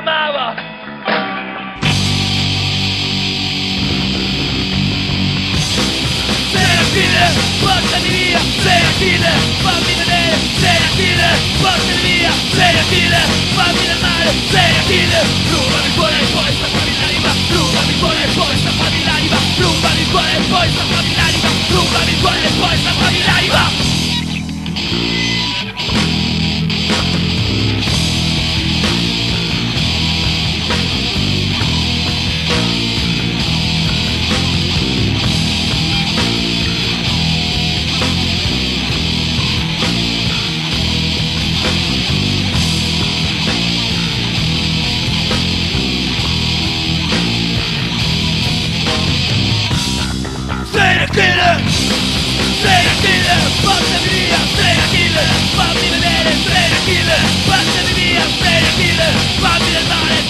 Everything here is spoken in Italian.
amava Seratile, portami via, Seratile, fammi vedere, Seratile, portami via, Seratile, fammi del male, Seratile, rubami il cuore e poi stappami l'anima, rubami il cuore e poi stappami l'anima, rubami il cuore e poi stappami l'anima, Portami via Sei killer. Fammi vedere Sei killer. Portami via Sei killer. Fammi del male